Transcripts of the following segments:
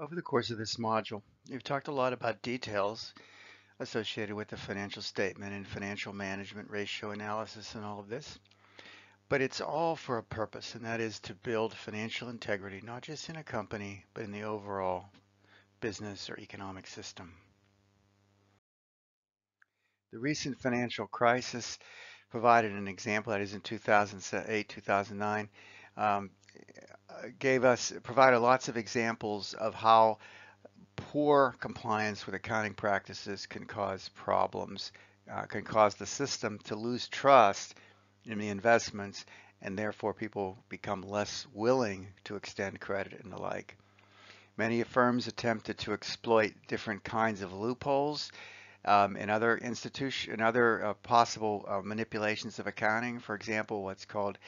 Over the course of this module, we've talked a lot about details associated with the financial statement and financial management ratio analysis and all of this. But it's all for a purpose, and that is to build financial integrity, not just in a company, but in the overall business or economic system. The recent financial crisis provided an example, that is in 2008, 2009, um, gave us, provided lots of examples of how poor compliance with accounting practices can cause problems, uh, can cause the system to lose trust in the investments, and therefore people become less willing to extend credit and the like. Many firms attempted to exploit different kinds of loopholes um, in other institution, in other uh, possible uh, manipulations of accounting. For example, what's called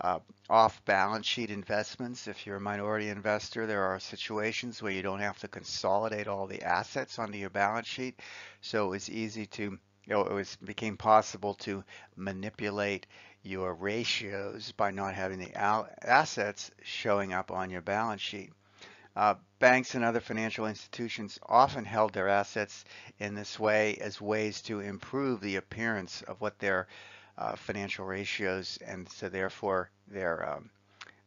uh, off balance sheet investments. If you're a minority investor, there are situations where you don't have to consolidate all the assets onto your balance sheet. So it's easy to, you know, it was became possible to manipulate your ratios by not having the assets showing up on your balance sheet. Uh, banks and other financial institutions often held their assets in this way as ways to improve the appearance of what their uh, financial ratios, and so therefore their um,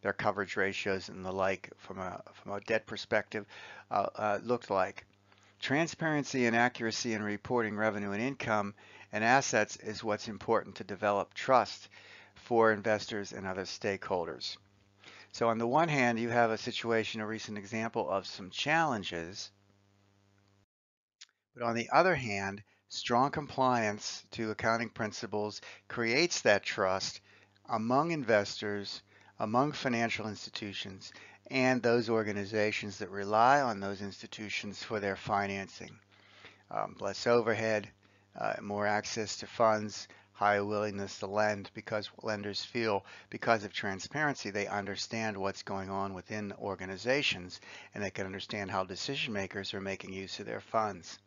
their coverage ratios and the like from a from a debt perspective uh, uh, looked like. Transparency and accuracy in reporting revenue and income and assets is what's important to develop trust for investors and other stakeholders. So on the one hand, you have a situation, a recent example of some challenges, but on the other hand, Strong compliance to accounting principles creates that trust among investors, among financial institutions, and those organizations that rely on those institutions for their financing. Um, less overhead, uh, more access to funds, higher willingness to lend because lenders feel because of transparency they understand what's going on within organizations and they can understand how decision makers are making use of their funds.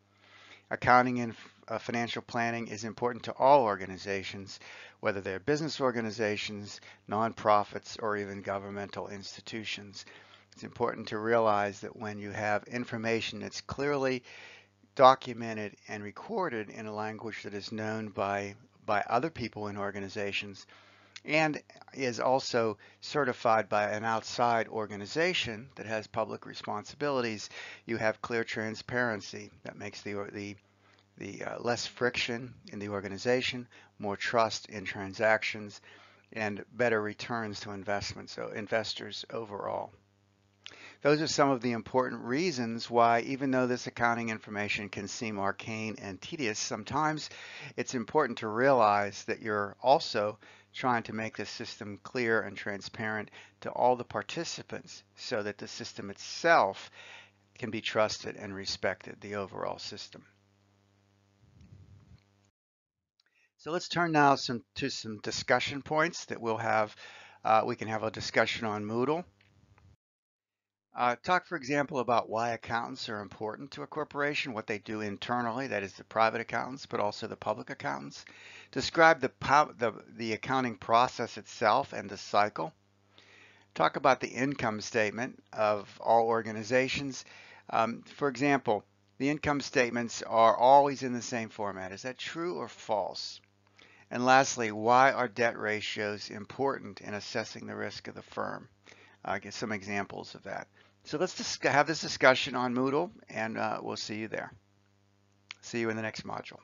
Accounting and uh, financial planning is important to all organizations, whether they're business organizations, nonprofits, or even governmental institutions. It's important to realize that when you have information that's clearly documented and recorded in a language that is known by, by other people in organizations, and is also certified by an outside organization that has public responsibilities, you have clear transparency that makes the, the, the uh, less friction in the organization, more trust in transactions, and better returns to investment, so investors overall. Those are some of the important reasons why, even though this accounting information can seem arcane and tedious, sometimes it's important to realize that you're also trying to make the system clear and transparent to all the participants so that the system itself can be trusted and respected, the overall system. So let's turn now some, to some discussion points that we'll have. Uh, we can have a discussion on Moodle. Uh, talk, for example, about why accountants are important to a corporation, what they do internally, that is the private accountants, but also the public accountants. Describe the, the, the accounting process itself and the cycle. Talk about the income statement of all organizations. Um, for example, the income statements are always in the same format. Is that true or false? And lastly, why are debt ratios important in assessing the risk of the firm? I'll get some examples of that. So let's just have this discussion on Moodle and uh, we'll see you there. See you in the next module.